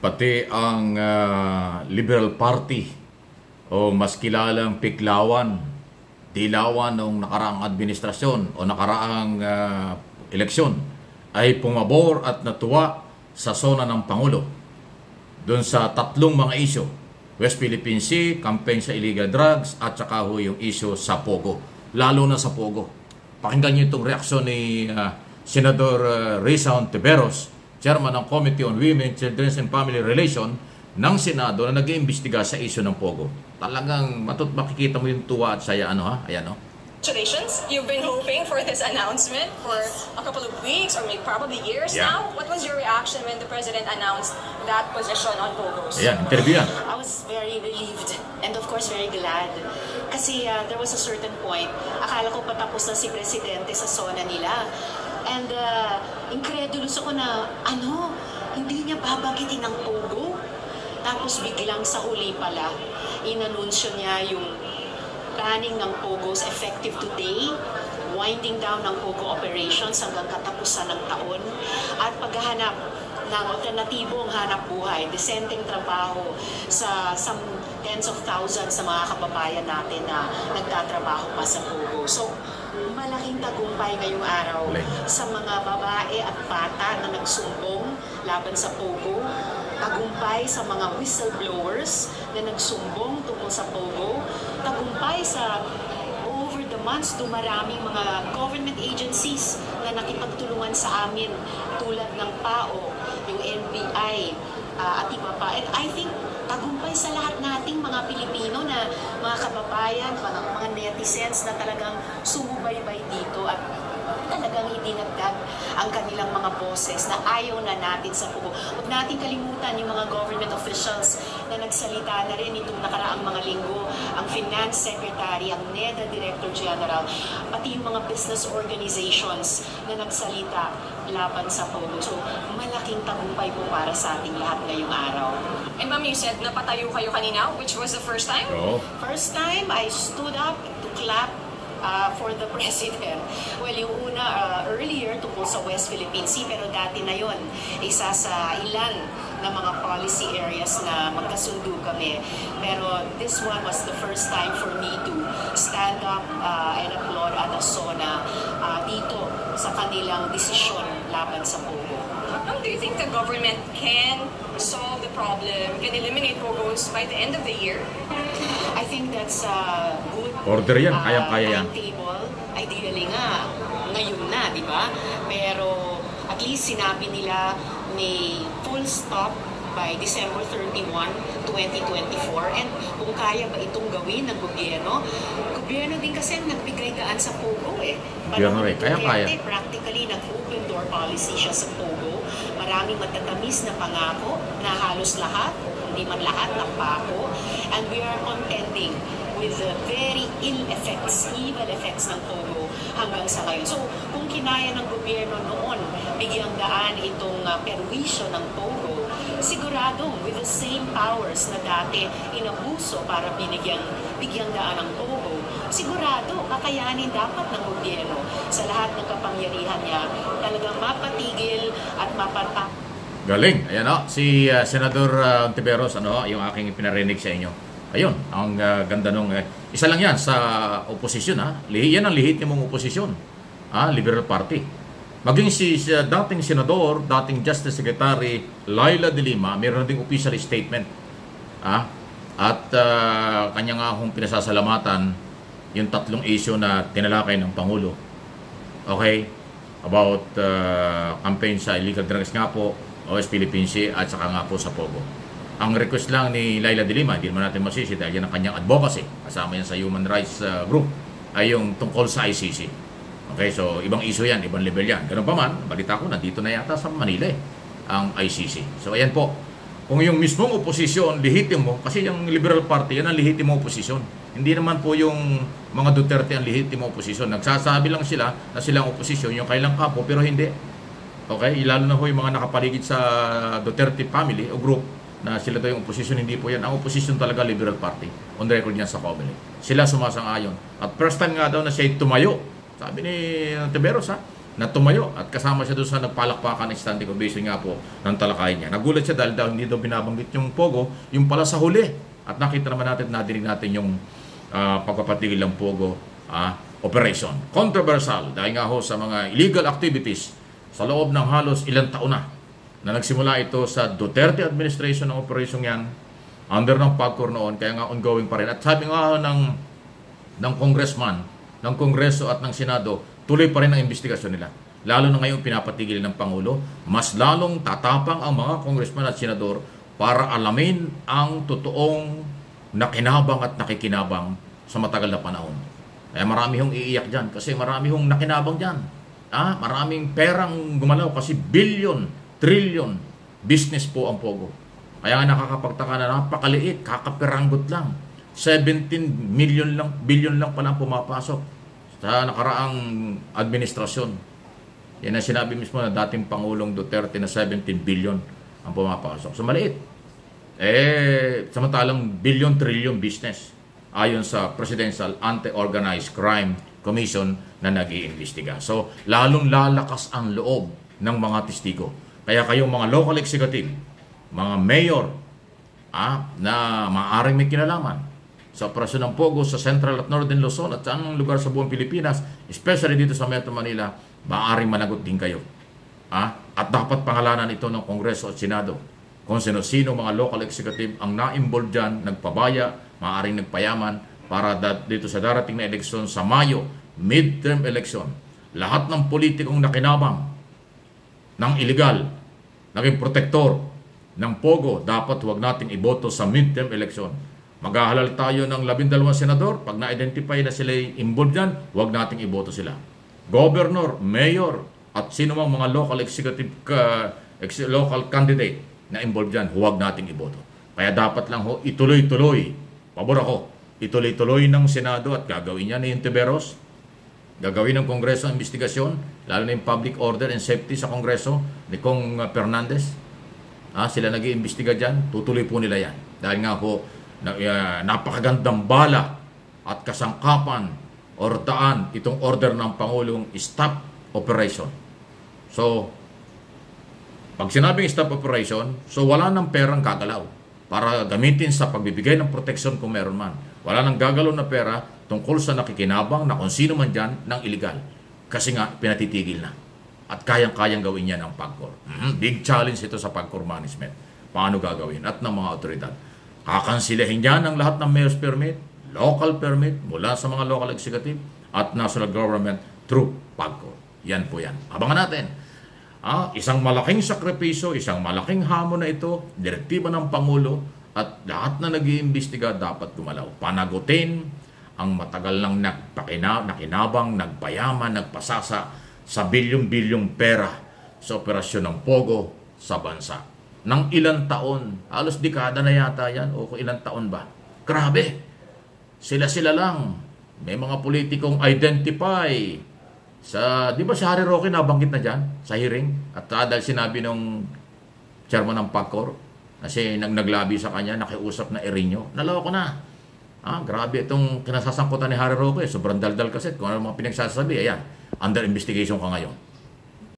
pati ang ah, Liberal Party o mas kilalang Piklawan, Dilawan noong nakaraang administrasyon o nakaraang ah, eleksyon ay pumabor at natuwa sa sona ng Pangulo doon sa tatlong mga isyo. West Philippine Sea, campaign sa illegal drugs, at saka ho yung issue sa Pogo. Lalo na sa Pogo. Pakinggan niyo itong reaksyon ni ah, Senador uh, Risa Ontiveros, Chairman ng Committee on Women, Children and Family Relation ng Senado na nag-iimbestiga sa issue ng Pogo. Talagang matut makikita mo yung tuwa at saya ano ha? Ayan no? Congratulations. You've been hoping for this announcement for a couple of weeks or maybe probably years Yeah. now. What was your reaction when the president announced that position on Bogos? Ayan, interview yan. I was very relieved and of course very glad. Kasi uh, there was a certain point, akala ko patapos na si Presidente sa zona nila. And uh, incredulous ako na, ano, hindi niya babanggitin ng Pogo? Tapos biglang sa huli pala, inanunsyo niya yung planning ng Pogos effective today, winding down ng Pogo operations hanggang katapusan ng taon, at paghahanap ng alternatibong hanap buhay, disenteng trabaho sa some tens of thousands sa mga kababayan natin na nagtatrabaho pa sa Pogo. So, malaking tagumpay ngayong araw sa mga babae at bata na nagsumbong laban sa Pogo, tagumpay sa mga whistleblowers na nagsumbong tungkol sa Pogo, tagumpay sa over the months dumaraming mga government agencies na nakipagtulungan sa amin tulad ng PAO, yung NBI, ah, at iba pa. And I think tagumpay sa lahat nating mga Pilipino na mga kababayan, mga, mga netizens na talagang sumubaybay dito at talagang idinagdag ang kanilang mga boses na ayaw na natin sa pugo. Huwag natin kalimutan yung mga government officials na nagsalita na rin itong nakaraang mga linggo, ang Finance Secretary, ang NEDA Director General, pati yung mga business organizations na nagsalita laban sa pugo. So, malaking tagumpay po para sa ating lahat ngayong araw. And ma'am, you said napatayo kayo kanina, which was the first time? Oo. First time, I stood up to clap uh, for the president. Well, yung una, uh, earlier, tungkol sa West Philippine Sea, pero dati na yon isa sa ilan na mga policy areas na magkasundo kami. Pero this one was the first time for me to stand up uh, and applaud at Asona uh, dito sa kanilang desisyon laban sa Pogo. Ma'am, do you think the government can solve the problem, can eliminate Bogos by the end of the year? I think that's a good Order yan, uh, kayang-kaya yan. timetable. Ideally nga, ngayon na, di ba? Pero at least sinabi nila may full stop by December 31, 2024. And kung kaya ba itong gawin ng gobyerno, gobyerno din kasi nagbigay daan sa Pogo eh. Gobyerno ni kaya-kaya. Duterte, practically nag-open door policy siya sa Pogo. Maraming matatamis na pangako na halos lahat, hindi man lahat, napako. And we are contending with the very ill effects, evil effects ng Pogo hanggang sa ngayon. So, kung kinaya ng gobyerno noon, bigyang daan itong uh, perwisyo ng Pogo, sigurado with the same powers na dati inabuso para binigyang, bigyang daan ng Pogo, sigurado kakayanin dapat ng gobyerno sa lahat ng kapangyarihan niya talagang mapatigil at mapata Galing. Ayan o, si uh, Senador uh, Tiberos, ano, yung aking pinarinig sa inyo. Ayun, ang uh, ganda nung... uh, isa lang yan sa oposisyon, ha? Lihi, yan ang lihit mong oposisyon. Ha? Liberal Party. Maging si, si dating senador, dating Justice Secretary Laila de Lima, na ding official statement. Ha? At uh, kanya nga akong pinasasalamatan yung tatlong issue na tinalakay ng Pangulo. Okay? About uh, campaign sa illegal drugs nga po, OS Philippine Sea at saka nga po sa Pogo. Ang request lang ni Laila de Lima, hindi naman natin masisi dahil yan ang kanyang advocacy, kasama yan sa human rights uh, group, ay yung tungkol sa ICC. Okay, so ibang issue yan, ibang level yan. Ganun pa man, balita ko, nandito na yata sa Manila eh, ang ICC. So ayan po, kung yung mismong oposisyon, lihitimo, kasi yung Liberal Party, yan ang lihitimo oposisyon. Hindi naman po yung mga Duterte ang lihitimo oposisyon. Nagsasabi lang sila na silang oposisyon, yung kailang kapo, pero hindi. Okay, lalo na ho yung mga nakapaligid sa Duterte family o group na sila daw yung opposition, hindi po yan. Ang opposition talaga Liberal Party. On record niya sa Comelec. Sila sumasang-ayon. At first time nga daw na siya tumayo. Sabi ni Tiberos ha, na tumayo at kasama siya doon sa nagpalakpakan ng standing ovation nga po ng talakayan niya. Nagulat siya dahil daw hindi daw binabanggit yung Pogo, yung pala sa huli. At nakita naman natin, nadinig natin yung uh, pagpapatigil ng Pogo uh, operation. Controversial dahil nga ho sa mga illegal activities sa loob ng halos ilang taon na na nagsimula ito sa Duterte administration ng operation yan under ng PAGCOR noon kaya nga ongoing pa rin. At sabi nga ho ng, ng congressman, ng Kongreso at ng Senado, tuloy pa rin ang investigasyon nila. Lalo na ngayon pinapatigil ng Pangulo, mas lalong tatapang ang mga congressman at senador para alamin ang totoong nakinabang at nakikinabang sa matagal na panahon. Kaya marami hong iiyak dyan kasi marami hong nakinabang dyan. Ah, maraming perang gumalaw kasi billion, trillion business po ang Pogo. Kaya nakakapagtaka na napakaliit, kakapiranggot lang. 17 million lang, billion lang pala pumapasok sa nakaraang administrasyon. Yan ang sinabi mismo na dating Pangulong Duterte na 17 billion ang pumapasok. So maliit. Eh, samantalang billion trillion business ayon sa Presidential Anti-Organized Crime Commission na nag iimbestiga So, lalong lalakas ang loob ng mga testigo. Kaya kayong mga local executive, mga mayor, ah, na maaaring may kinalaman, sa operasyon ng Pogo sa Central at Northern Luzon at sa anong lugar sa buong Pilipinas, especially dito sa Metro Manila, maaaring managot din kayo. Ah? At dapat pangalanan ito ng Kongreso at Senado kung sino-sino mga local executive ang na-involve dyan, nagpabaya, maaaring nagpayaman para dito sa darating na eleksyon sa Mayo, midterm election. Lahat ng politikong nakinabang ng illegal, naging protektor ng Pogo, dapat huwag nating iboto sa midterm election Maghahalal tayo ng labindalawang senador. Pag na-identify na sila involved dyan, huwag nating iboto sila. Governor, mayor, at sino mang mga local executive uh, ex- local candidate na involved dyan, huwag nating iboto. Kaya dapat lang ho, ituloy-tuloy. Pabor ako, ituloy-tuloy ng Senado at gagawin niya ni Intiveros, gagawin ng Kongreso ang investigasyon, lalo na yung public order and safety sa Kongreso ni Kong Fernandez. Ah, sila nag iimbestiga dyan, tutuloy po nila yan. Dahil nga po, na, uh, napakagandang bala at kasangkapan or daan itong order ng Pangulong stop operation. So, pag sinabing stop operation, so wala nang perang gagalaw para gamitin sa pagbibigay ng proteksyon kung meron man. Wala nang gagalaw na pera tungkol sa nakikinabang na kung sino man dyan ng illegal. Kasi nga, pinatitigil na. At kayang-kayang gawin niya ng PAGCOR. Mm-hmm. Big challenge ito sa PAGCOR management. Paano gagawin? At ng mga otoridad. Kakansilahin niya ng lahat ng mayor's permit, local permit mula sa mga local executive at national government through PAGCO. Yan po yan. Abangan natin. Ah, isang malaking sakripisyo, isang malaking hamon na ito, direktiba ng Pangulo at lahat na nag-iimbestiga dapat gumalaw. Panagutin ang matagal nang nagpakina, nakinabang, nagpayaman, nagpasasa sa bilyong-bilyong pera sa operasyon ng Pogo sa bansa ng ilang taon. Halos dekada na yata yan o kung ilang taon ba. Grabe! Sila-sila lang. May mga politikong identify sa, di ba si Harry Roque nabanggit na dyan sa hearing? At uh, dahil sinabi nung chairman ng PACOR, kasi nang naglabi sa kanya, nakiusap na Erinyo, naloko na. Ah, grabe itong kinasasangkutan ni Harry Roque. Sobrang daldal kasi kung ano mga pinagsasabi, ayan, under investigation ka ngayon.